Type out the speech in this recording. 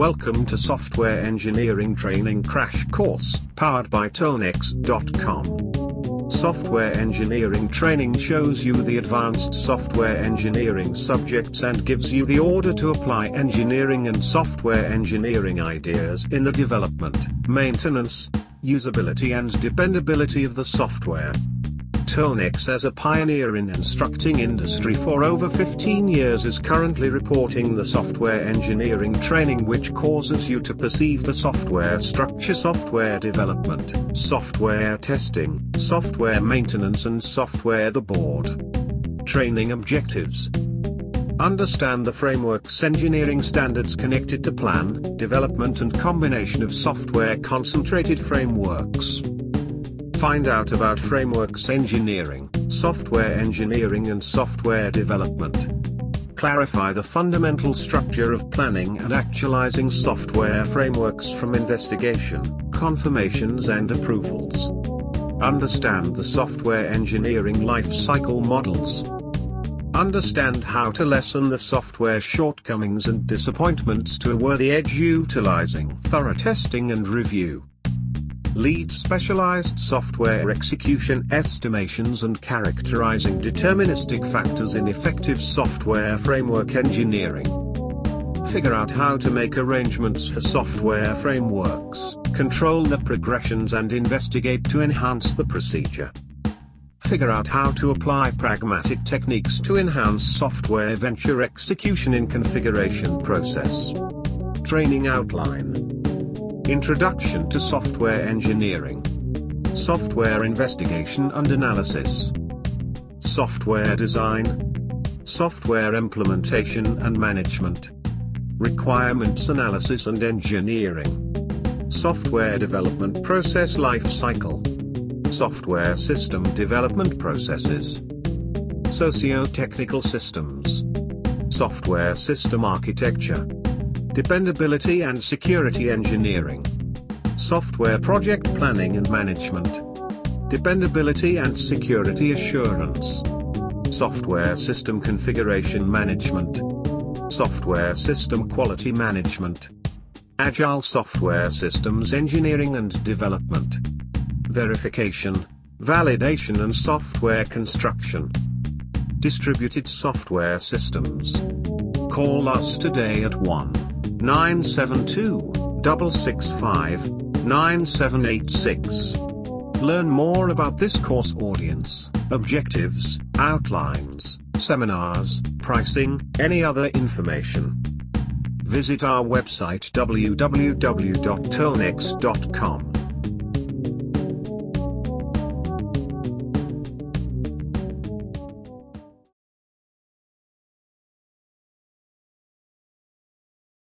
Welcome to Software Engineering Training Crash Course, powered by Tonex.com. Software engineering training shows you the advanced software engineering subjects and gives you the order to apply engineering and software engineering ideas in the development, maintenance, usability and dependability of the software. Tonex as a pioneer in instructing industry for over 15 years is currently reporting the software engineering training which causes you to perceive the software structure software development, software testing, software maintenance and software the board. Training objectives. Understand the frameworks engineering standards connected to plan, development and combination of software concentrated frameworks. Find out about frameworks engineering, software engineering and software development. Clarify the fundamental structure of planning and actualizing software frameworks from investigation, confirmations and approvals. Understand the software engineering life cycle models. Understand how to lessen the software shortcomings and disappointments to a worthy edge utilizing thorough testing and review lead specialized software execution estimations and characterizing deterministic factors in effective software framework engineering. Figure out how to make arrangements for software frameworks, control the progressions and investigate to enhance the procedure. Figure out how to apply pragmatic techniques to enhance software venture execution in configuration process. Training outline. Introduction to Software Engineering. Software Investigation and Analysis. Software Design. Software Implementation and Management. Requirements Analysis and Engineering. Software Development Process Life Cycle. Software System Development Processes. Socio-Technical Systems. Software System Architecture. Dependability and Security Engineering. Software Project Planning and Management. Dependability and Security Assurance. Software System Configuration Management. Software System Quality Management. Agile Software Systems Engineering and Development. Verification, Validation and Software Construction. Distributed Software Systems. Call us today at 1. 972 665 9786. Learn more about this course audience, objectives, outlines, seminars, pricing, any other information. Visit our website www.tonex.com.